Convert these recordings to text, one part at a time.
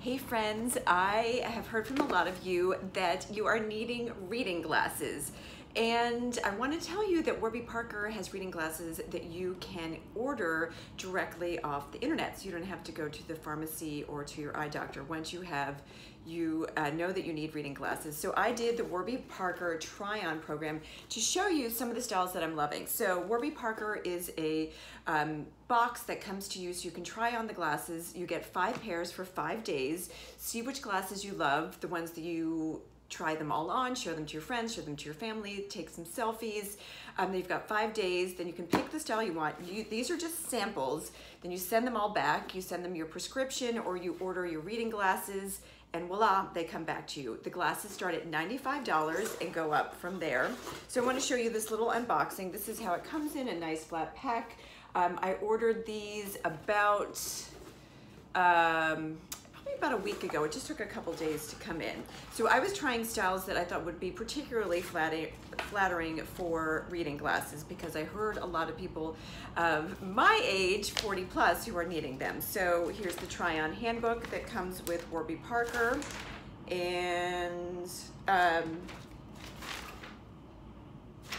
Hey friends, I have heard from a lot of you that you are needing reading glasses. And I want to tell you that Warby Parker has reading glasses that you can order directly off the internet. So you don't have to go to the pharmacy or to your eye doctor. Once you have, you uh, know that you need reading glasses. So I did the Warby Parker try-on program to show you some of the styles that I'm loving. So Warby Parker is a um, box that comes to you so you can try on the glasses. You get five pairs for five days. See which glasses you love, the ones that you try them all on, show them to your friends, show them to your family, take some selfies. Um, they've got five days, then you can pick the style you want. You, these are just samples. Then you send them all back. You send them your prescription or you order your reading glasses and voila, they come back to you. The glasses start at $95 and go up from there. So I wanna show you this little unboxing. This is how it comes in a nice flat pack. Um, I ordered these about, um, about a week ago. It just took a couple days to come in. So I was trying styles that I thought would be particularly flattering for reading glasses because I heard a lot of people of my age, 40 plus, who are needing them. So here's the try-on handbook that comes with Warby Parker and um,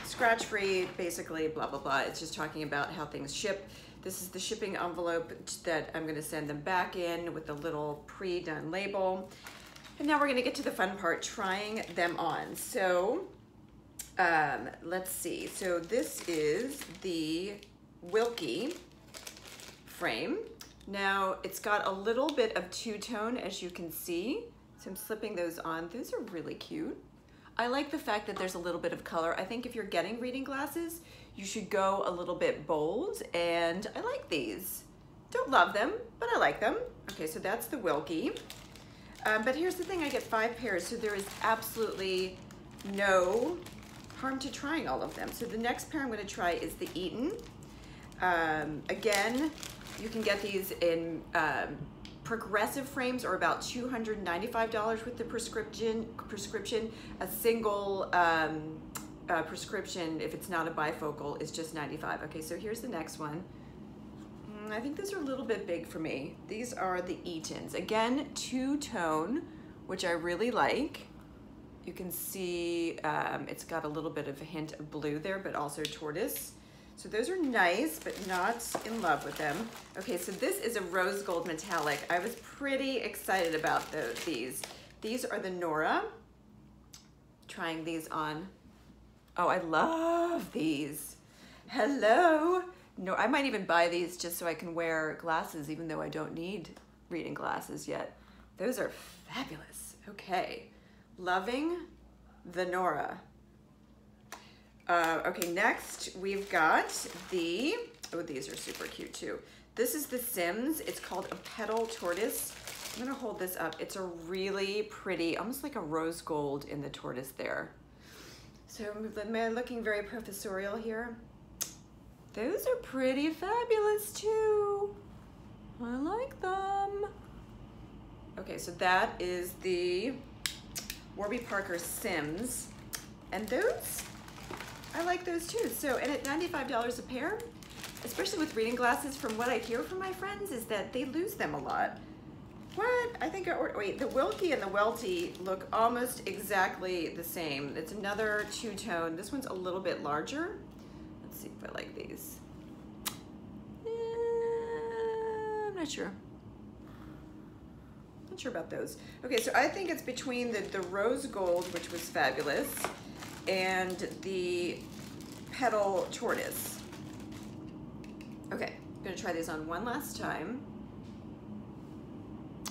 scratch free, basically, blah, blah, blah. It's just talking about how things ship. This is the shipping envelope that I'm gonna send them back in with a little pre-done label. And now we're gonna get to the fun part, trying them on. So um, let's see. So this is the Wilkie frame. Now it's got a little bit of two-tone as you can see. So I'm slipping those on. Those are really cute. I like the fact that there's a little bit of color. I think if you're getting reading glasses, you should go a little bit bold and I like these. Don't love them, but I like them. Okay, so that's the Wilkie. Um, but here's the thing, I get five pairs, so there is absolutely no harm to trying all of them. So the next pair I'm gonna try is the Eton. Um, again, you can get these in um, progressive frames are about $295 with the prescription. prescription. A single um, uh, prescription, if it's not a bifocal, is just 95. Okay, so here's the next one. Mm, I think these are a little bit big for me. These are the Etons. Again, two-tone, which I really like. You can see um, it's got a little bit of a hint of blue there, but also tortoise. So those are nice, but not in love with them. Okay, so this is a rose gold metallic. I was pretty excited about the, these. These are the Nora. Trying these on Oh, I love these. Hello. No, I might even buy these just so I can wear glasses, even though I don't need reading glasses yet. Those are fabulous. Okay. Loving the Nora. Uh, okay, next we've got the, oh, these are super cute too. This is the Sims. It's called a petal tortoise. I'm gonna hold this up. It's a really pretty, almost like a rose gold in the tortoise there. So am I looking very professorial here? Those are pretty fabulous too. I like them. Okay, so that is the Warby Parker Sims. And those, I like those too. So, and at $95 a pair, especially with reading glasses, from what I hear from my friends, is that they lose them a lot. What? I think I ordered, wait, the Wilkie and the Welty look almost exactly the same. It's another two-tone. This one's a little bit larger. Let's see if I like these. Eh, I'm not sure. Not sure about those. Okay, so I think it's between the, the rose gold, which was fabulous, and the petal tortoise. Okay, I'm gonna try these on one last time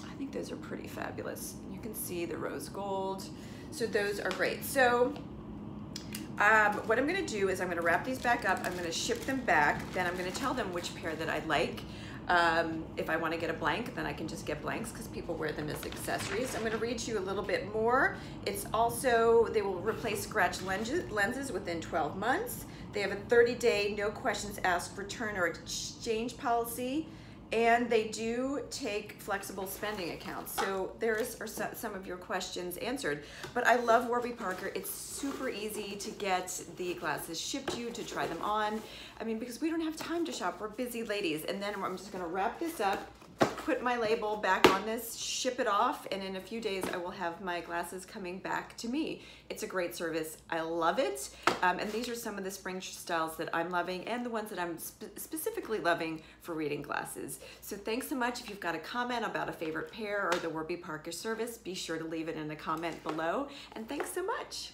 I think those are pretty fabulous. You can see the rose gold. So those are great. So um, what I'm gonna do is I'm gonna wrap these back up. I'm gonna ship them back. Then I'm gonna tell them which pair that I like. Um, if I wanna get a blank, then I can just get blanks because people wear them as accessories. I'm gonna read you a little bit more. It's also, they will replace scratch lenses, lenses within 12 months. They have a 30 day, no questions asked return or exchange policy and they do take flexible spending accounts. So there's are some of your questions answered. But I love Warby Parker. It's super easy to get the glasses shipped to you to try them on. I mean, because we don't have time to shop. We're busy ladies. And then I'm just gonna wrap this up put my label back on this, ship it off, and in a few days I will have my glasses coming back to me. It's a great service. I love it. Um, and these are some of the spring styles that I'm loving and the ones that I'm spe specifically loving for reading glasses. So thanks so much. If you've got a comment about a favorite pair or the Warby Parker service, be sure to leave it in the comment below. And thanks so much.